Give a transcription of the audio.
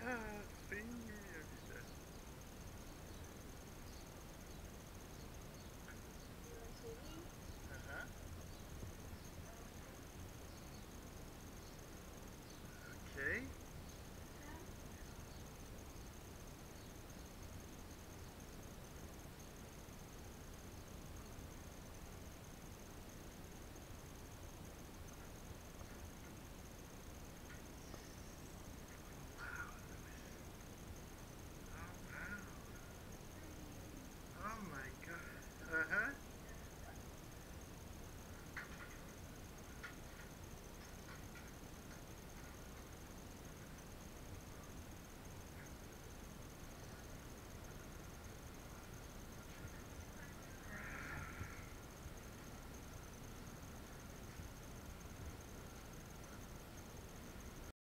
Yeah.